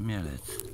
Mielec.